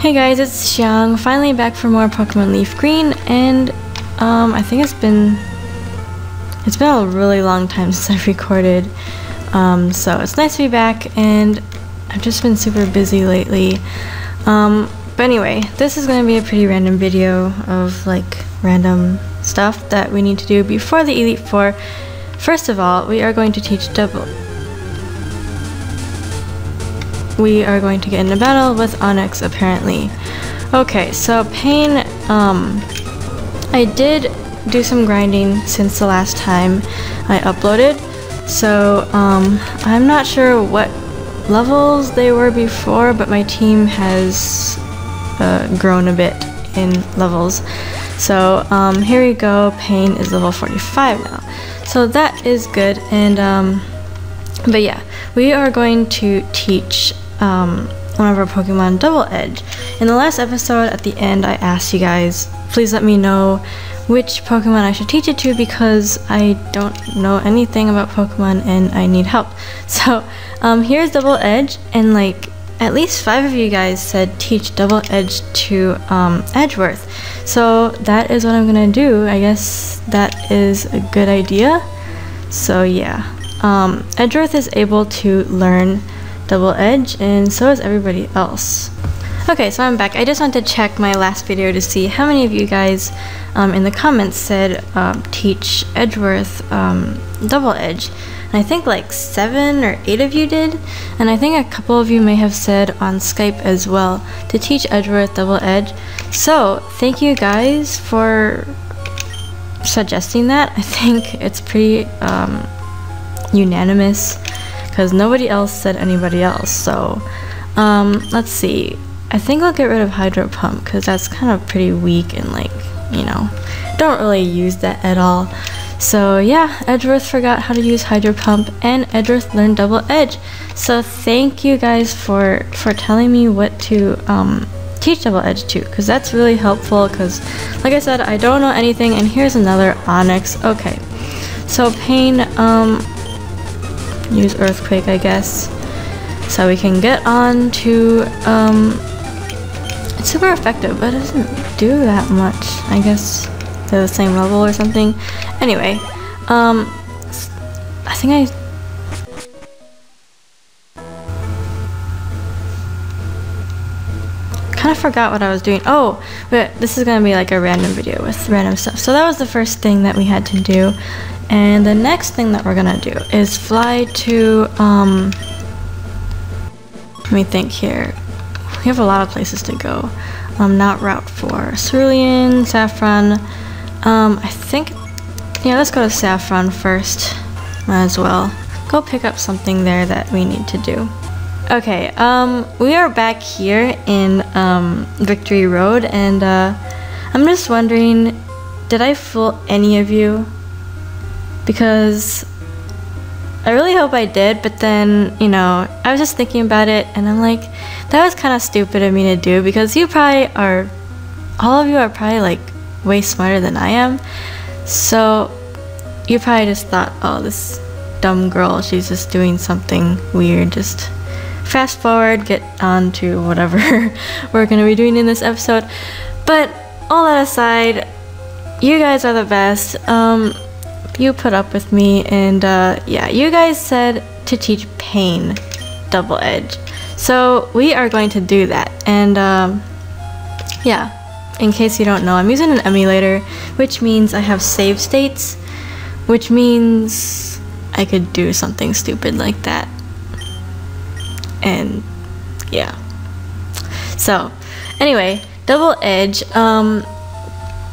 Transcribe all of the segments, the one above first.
Hey guys, it's Xiang, finally back for more Pokemon Leaf Green, and um, I think it's been it's been a really long time since I've recorded, um, so it's nice to be back, and I've just been super busy lately. Um, but anyway, this is going to be a pretty random video of like random stuff that we need to do before the Elite Four. First of all, we are going to teach double we are going to get in a battle with Onix apparently. Okay, so Payne, um, I did do some grinding since the last time I uploaded, so um, I'm not sure what levels they were before, but my team has uh, grown a bit in levels. So um, here we go, Payne is level 45 now. So that is good, and um, but yeah, we are going to teach um, one of our Pokemon Double Edge. In the last episode, at the end, I asked you guys, please let me know which Pokemon I should teach it to because I don't know anything about Pokemon and I need help. So um, here's Double Edge, and like at least five of you guys said teach Double Edge to um, Edgeworth. So that is what I'm gonna do. I guess that is a good idea. So yeah, um, Edgeworth is able to learn double edge and so is everybody else. Okay, so I'm back. I just wanted to check my last video to see how many of you guys um, in the comments said um, teach Edgeworth um, double edge. And I think like seven or eight of you did. And I think a couple of you may have said on Skype as well to teach Edgeworth double edge. So thank you guys for suggesting that. I think it's pretty um, unanimous because nobody else said anybody else. So um, let's see. I think I'll get rid of Hydro Pump because that's kind of pretty weak and like, you know, don't really use that at all. So yeah, Edgeworth forgot how to use Hydro Pump and Edgeworth learned Double Edge. So thank you guys for, for telling me what to um, teach Double Edge to because that's really helpful because like I said, I don't know anything and here's another Onix. Okay, so Payne, um, use Earthquake, I guess. So we can get on to, um, it's super effective, but it doesn't do that much. I guess they're the same level or something. Anyway, um, I think I kind of forgot what I was doing. Oh, but this is gonna be like a random video with random stuff. So that was the first thing that we had to do. And the next thing that we're gonna do is fly to, um, let me think here. We have a lot of places to go. Um, not Route 4. Cerulean, Saffron. Um, I think, yeah, let's go to Saffron first. Might as well. Go pick up something there that we need to do. Okay, um, we are back here in, um, Victory Road, and, uh, I'm just wondering, did I fool any of you? because I really hope I did, but then, you know, I was just thinking about it and I'm like, that was kind of stupid of me to do because you probably are, all of you are probably like way smarter than I am. So you probably just thought, oh, this dumb girl, she's just doing something weird. Just fast forward, get on to whatever we're to be doing in this episode. But all that aside, you guys are the best. Um, you put up with me and uh, yeah you guys said to teach Payne double edge so we are going to do that and um, yeah in case you don't know I'm using an emulator which means I have save states which means I could do something stupid like that and yeah so anyway double edge um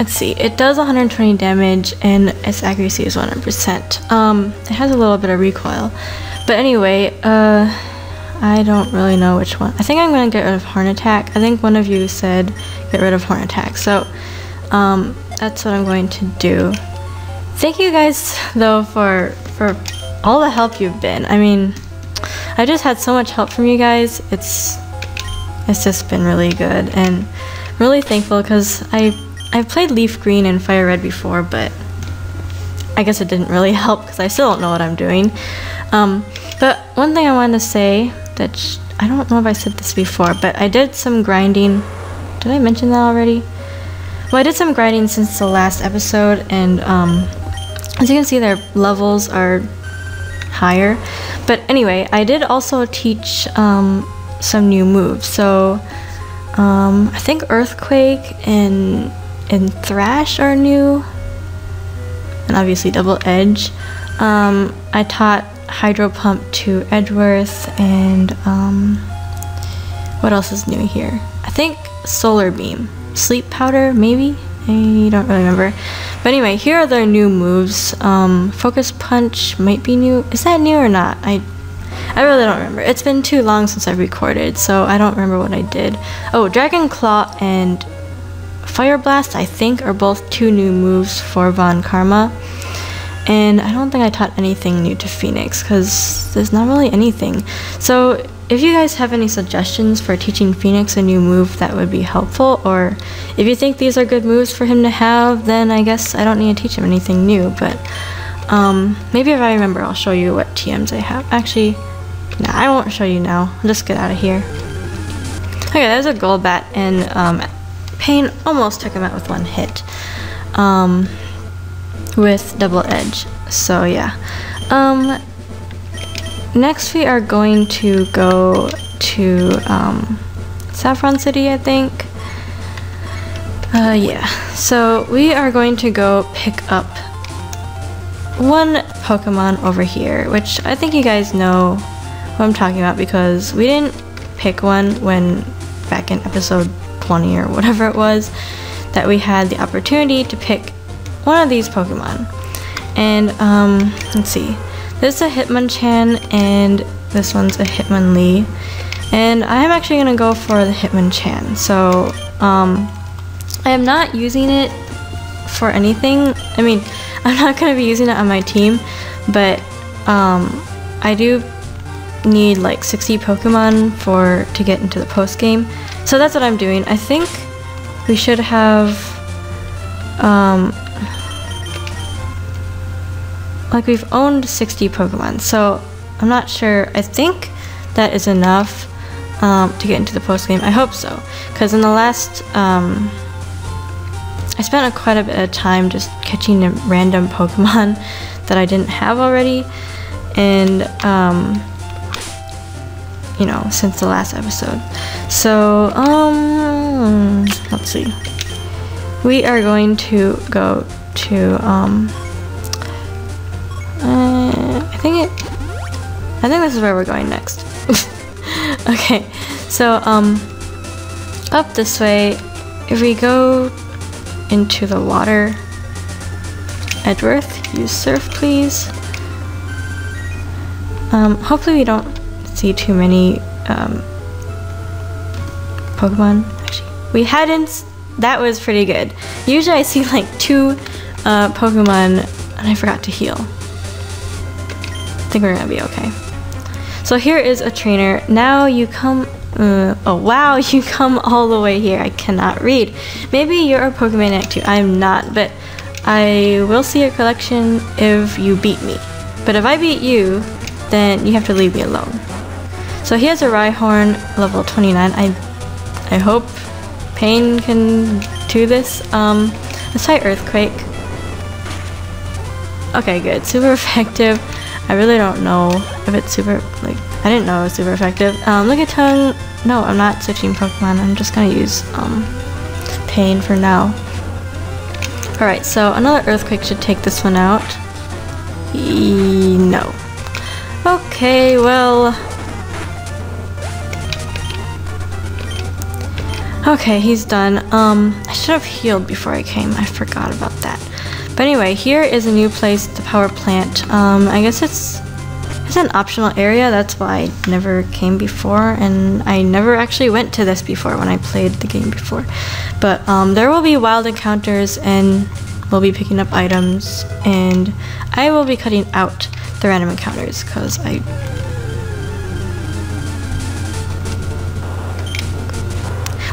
Let's see, it does 120 damage and its accuracy is 100%. Um, it has a little bit of recoil. But anyway, uh, I don't really know which one. I think I'm to get rid of Horn Attack. I think one of you said get rid of Horn Attack. So, um, that's what I'm going to do. Thank you guys, though, for, for all the help you've been. I mean, I just had so much help from you guys. It's, it's just been really good and really thankful because I I've played Leaf Green and Fire Red before, but I guess it didn't really help because I still don't know what I'm doing. Um, but one thing I wanted to say that I don't know if I said this before, but I did some grinding. Did I mention that already? Well, I did some grinding since the last episode, and um, as you can see, their levels are higher. But anyway, I did also teach um, some new moves. So um, I think Earthquake and and Thrash are new, and obviously Double Edge. Um, I taught Hydro Pump to Edgeworth, and um, what else is new here? I think Solar Beam, Sleep Powder, maybe. I don't really remember. But anyway, here are their new moves. Um, Focus Punch might be new. Is that new or not? I I really don't remember. It's been too long since I've recorded, so I don't remember what I did. Oh, Dragon Claw and Fire Blast, I think, are both two new moves for Von Karma. And I don't think I taught anything new to Phoenix, because there's not really anything. So if you guys have any suggestions for teaching Phoenix a new move that would be helpful, or if you think these are good moves for him to have, then I guess I don't need to teach him anything new, but um, maybe if I remember, I'll show you what TMs I have. Actually, no, I won't show you now. I'll just get out of here. Okay, there's a Golbat, and um, Payne almost took him out with one hit. Um, with Double Edge. So yeah. Um, next we are going to go to um, Saffron City, I think. Uh, yeah. So we are going to go pick up one Pokemon over here, which I think you guys know what I'm talking about because we didn't pick one when back in episode 20 or whatever it was that we had the opportunity to pick one of these Pokemon. And um, let's see. This is a Hitmonchan and this one's a Hitmonlee. And I am actually going to go for the Hitmonchan. So um, I am not using it for anything. I mean, I'm not to be using it on my team, but um, I do need like 60 Pokemon for to get into the post game. So that's what I'm doing. I think we should have um, like we've owned 60 Pokemon, so I'm not sure. I think that is enough um, to get into the post game. I hope so, because in the last, um, I spent a quite a bit of time just catching random Pokemon that I didn't have already, and um, you know, since the last episode. So, um, let's see. We are going to go to um, uh, I think it. I think this is where we're going next. okay, so um, up this way. If we go into the water, Edgeworth, use surf, please. Um, hopefully we don't see too many um, Pokemon. Actually, we hadn't. That was pretty good. Usually I see like two uh, Pokemon and I forgot to heal think we're gonna be okay. So here is a trainer. Now you come, uh, oh wow, you come all the way here. I cannot read. Maybe you're a Pokemaniac too. I'm not, but I will see your collection if you beat me. But if I beat you, then you have to leave me alone. So he has a Rhyhorn, level 29. I, I hope Payne can do this. Um, let's try Earthquake. Okay, good. Super effective. I really don't know if it's super, like, I didn't know it was super effective. Um, Lickitung, no, I'm not switching Pokemon. I'm just gonna use, um, Payne for now. Alright, so another Earthquake should take this one out. E no. Okay, well... Okay, he's done. Um, I should have healed before I came. I forgot about that. But anyway, here is a new place, the power plant. Um, I guess it's it's an optional area, that's why I never came before, and I never actually went to this before when I played the game before. But um, there will be wild encounters, and we'll be picking up items, and I will be cutting out the random encounters, because I...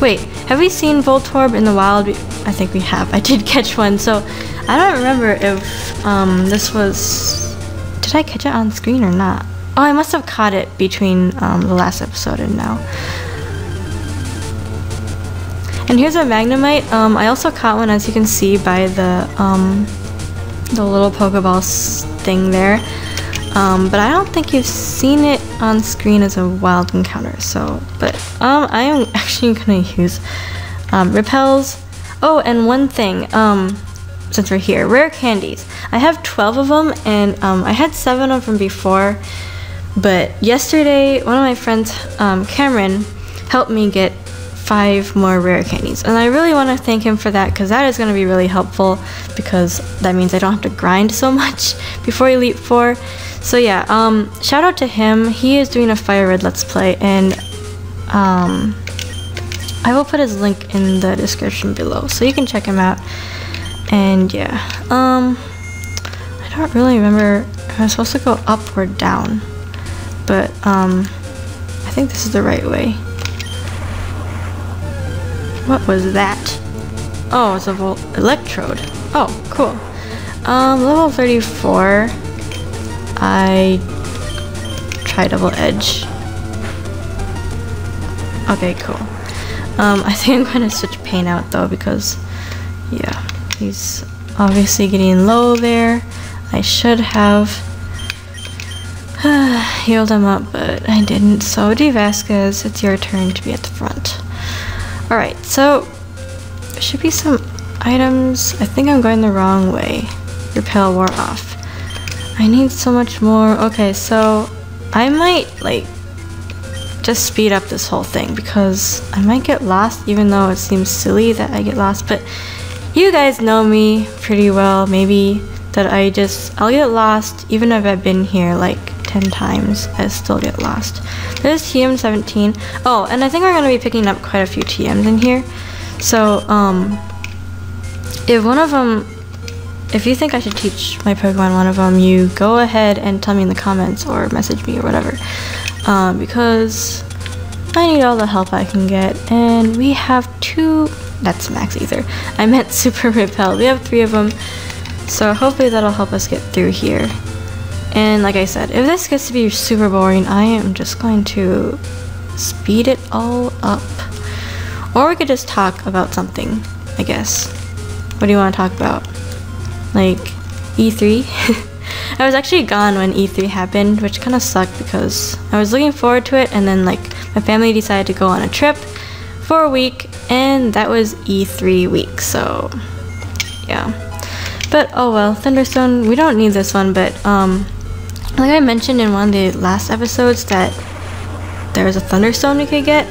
Wait, have we seen Voltorb in the wild? I think we have. I did catch one, so I don't remember if um, this was... Did I catch it on screen or not? Oh, I must have caught it between um, the last episode and now. And here's a Magnemite. Um, I also caught one, as you can see, by the um, the little Pokeball thing there. Um, but I don't think you've seen it on screen as a wild encounter. So, but um, I am actually gonna use repels. Oh, and one thing, um, since we're here, rare candies. I have 12 of them, and um, I had seven of them before. But yesterday, one of my friends, um, Cameron, helped me get five more rare candies. And I really want to thank him for that because that is going to be really helpful because that means I don't have to grind so much before I Elite Four. So yeah, um, shout out to him. He is doing a Fire Red Let's Play and um, I will put his link in the description below so you can check him out. And yeah, um, I don't really remember if I'm supposed to go up or down, but um, I think this is the right way. What was that? Oh, it's a volt electrode. Oh, cool. Um, level 34. I try double edge. Okay, cool. Um, I think I'm gonna switch Payne out though because, yeah, he's obviously getting low there. I should have healed him up, but I didn't. So, Dee Vasquez, it's your turn to be at the front. Alright, so should be some items. I think I'm going the wrong way. Repel wore off. I need so much more. Okay, so I might like just speed up this whole thing because I might get lost even though it seems silly that I get lost, but you guys know me pretty well. Maybe that I just I'll get lost even if I've been here like 10 times, I still get lost. There's TM17. Oh, and I think we're going to be picking up quite a few TMs in here. So, um, if one of them, if you think I should teach my Pokemon one of them, you go ahead and tell me in the comments or message me or whatever. Um, because I need all the help I can get. And we have two, that's max ether. I meant super repel. We have three of them. So hopefully that'll help us get through here. And like I said, if this gets to be super boring, I am just going to speed it all up. Or we could just talk about something, I guess. What do you want to talk about? Like E3? I was actually gone when E3 happened, which kind of sucked because I was looking forward to it and then like my family decided to go on a trip for a week and that was E3 week, so yeah. But oh well, Thunderstone, we don't need this one, but um like I mentioned in one of the last episodes that there was a Thunderstone you could get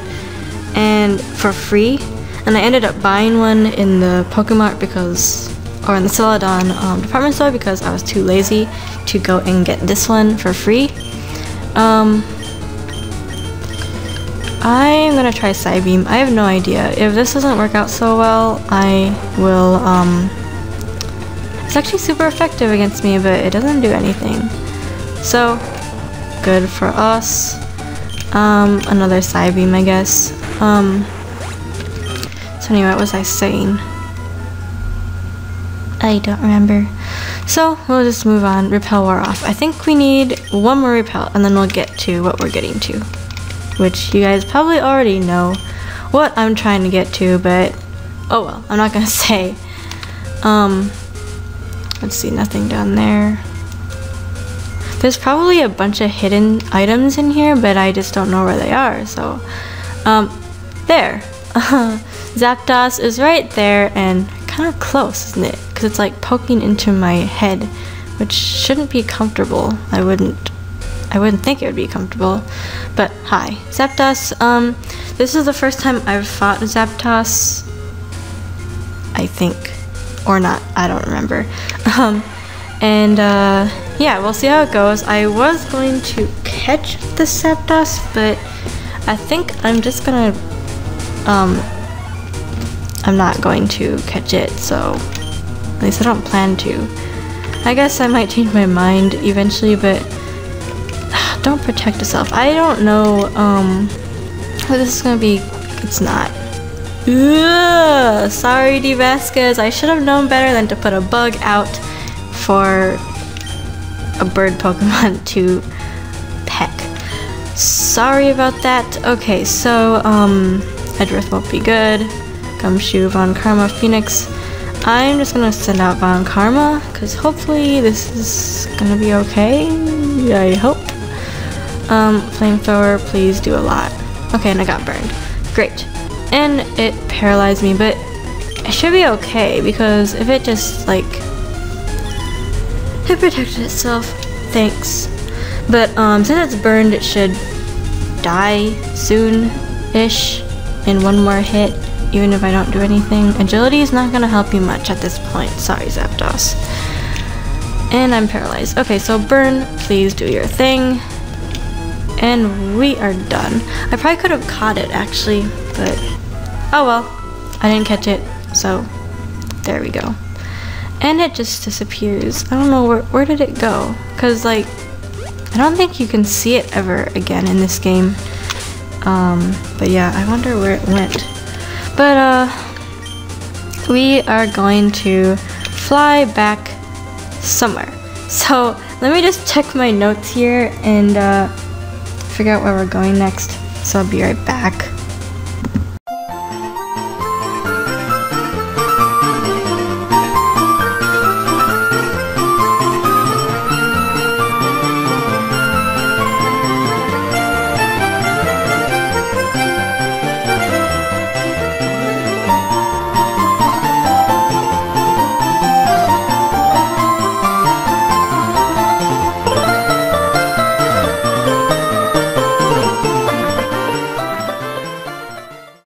and for free and I ended up buying one in the Pokemart because or in the Celadon um, department store because I was too lazy to go and get this one for free. Um, I'm gonna try Psybeam. I have no idea. If this doesn't work out so well, I will, um, it's actually super effective against me, but it doesn't do anything. So, good for us. Um, another Psybeam, I guess. Um, so anyway, what was I saying? I don't remember. So, we'll just move on. Repel wore off. I think we need one more repel, and then we'll get to what we're getting to. Which you guys probably already know what I'm trying to get to, but oh well, I'm not gonna say. Um, let's see, nothing down there. There's probably a bunch of hidden items in here, but I just don't know where they are. So, um, there. Zapdos is right there and kind of close, isn't it? Because it's like poking into my head, which shouldn't be comfortable. I wouldn't. I wouldn't think it would be comfortable. But hi, Zapdos. Um, this is the first time I've fought Zapdos. I think, or not. I don't remember. Um, and uh, yeah, we'll see how it goes. I was going to catch the Zapdos, but I think I'm just gonna, um, I'm not going to catch it, so at least I don't plan to. I guess I might change my mind eventually, but don't protect yourself. I don't know, um, this is gonna be, it's not. Ugh, sorry, Dee Vasquez. I should have known better than to put a bug out for a bird Pokemon to pet. Sorry about that. Okay, so, um, Edgeworth won't be good. Gumshoe, Von Karma, Phoenix. I'm just gonna send out Von Karma, because hopefully this is gonna be okay. I hope. Um, Flamethrower, please do a lot. Okay, and I got burned. Great. And it paralyzed me, but it should be okay, because if it just, like, it protected itself, thanks. But, um, since it's burned, it should die soon-ish in one more hit, even if I don't do anything. Agility is not gonna help you much at this point. Sorry, Zapdos. And I'm paralyzed. Okay, so burn, please do your thing. And we are done. I probably could have caught it actually, but oh well. I didn't catch it, so there we go. And it just disappears. I don't know where where did it go? Cause like I don't think you can see it ever again in this game. Um, but yeah, I wonder where it went. But uh, we are going to fly back somewhere. So let me just check my notes here and uh, figure out where we're going next. So I'll be right back.